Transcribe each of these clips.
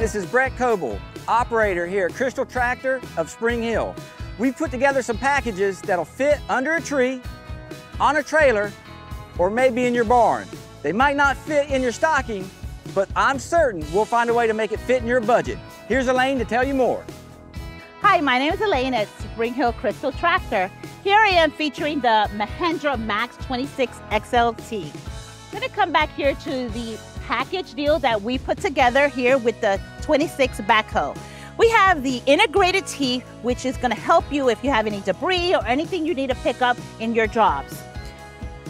This is Brett Coble, operator here at Crystal Tractor of Spring Hill. We've put together some packages that'll fit under a tree, on a trailer, or maybe in your barn. They might not fit in your stocking, but I'm certain we'll find a way to make it fit in your budget. Here's Elaine to tell you more. Hi, my name is Elaine at Spring Hill Crystal Tractor. Here I am featuring the Mahindra Max 26 XLT. I'm gonna come back here to the package deal that we put together here with the 26 backhoe. We have the integrated T, which is gonna help you if you have any debris or anything you need to pick up in your jobs.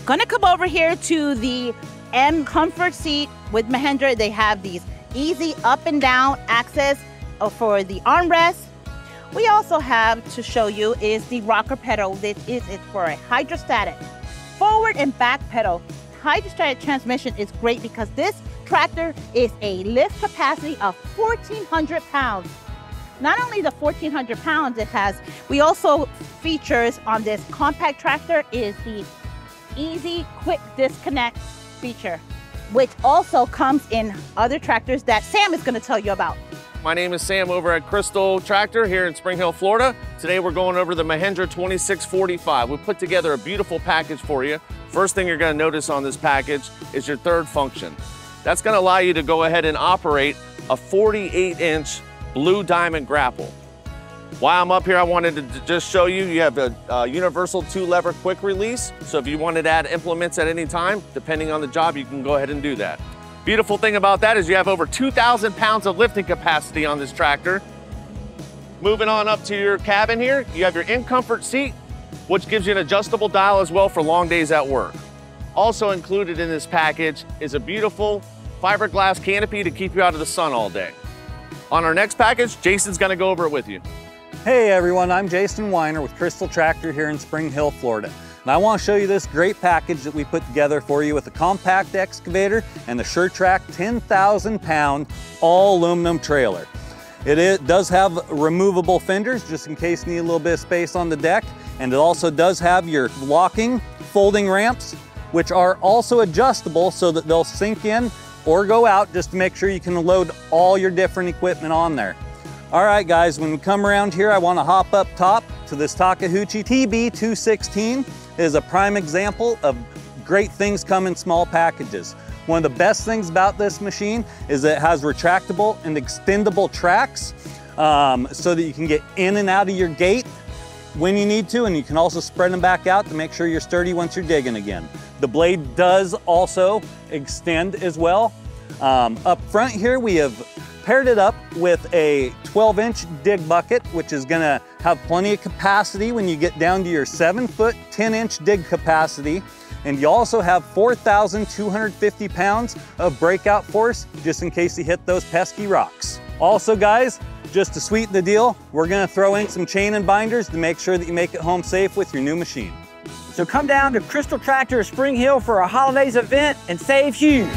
Gonna come over here to the M comfort seat with Mahindra. They have these easy up and down access uh, for the armrest. We also have to show you is the rocker pedal. This is it for a hydrostatic forward and back pedal. Hydrostatic transmission is great because this tractor is a lift capacity of 1,400 pounds. Not only the 1,400 pounds it has, we also features on this compact tractor is the easy quick disconnect feature, which also comes in other tractors that Sam is gonna tell you about. My name is Sam over at Crystal Tractor here in Spring Hill, Florida. Today we're going over the Mahindra 2645. We put together a beautiful package for you. First thing you're gonna notice on this package is your third function. That's gonna allow you to go ahead and operate a 48 inch blue diamond grapple. While I'm up here, I wanted to just show you, you have a, a universal two lever quick release. So if you wanted to add implements at any time, depending on the job, you can go ahead and do that. Beautiful thing about that is you have over 2,000 pounds of lifting capacity on this tractor. Moving on up to your cabin here, you have your in comfort seat, which gives you an adjustable dial as well for long days at work. Also included in this package is a beautiful fiberglass canopy to keep you out of the sun all day. On our next package, Jason's gonna go over it with you. Hey everyone, I'm Jason Weiner with Crystal Tractor here in Spring Hill, Florida. And I want to show you this great package that we put together for you with a compact excavator and the Sure-Trac 10,000 pound all aluminum trailer. It is, does have removable fenders just in case you need a little bit of space on the deck. And it also does have your locking folding ramps, which are also adjustable so that they'll sink in or go out just to make sure you can load all your different equipment on there. All right, guys, when we come around here, I wanna hop up top to this Takeuchi TB216. It is a prime example of great things come in small packages. One of the best things about this machine is that it has retractable and extendable tracks um, so that you can get in and out of your gate when you need to, and you can also spread them back out to make sure you're sturdy once you're digging again. The blade does also extend as well. Um, up front here, we have paired it up with a 12 inch dig bucket, which is gonna have plenty of capacity when you get down to your seven foot, 10 inch dig capacity. And you also have 4,250 pounds of breakout force just in case you hit those pesky rocks. Also guys, just to sweeten the deal, we're gonna throw in some chain and binders to make sure that you make it home safe with your new machine. So come down to Crystal Tractor Spring Hill for a holidays event and save huge.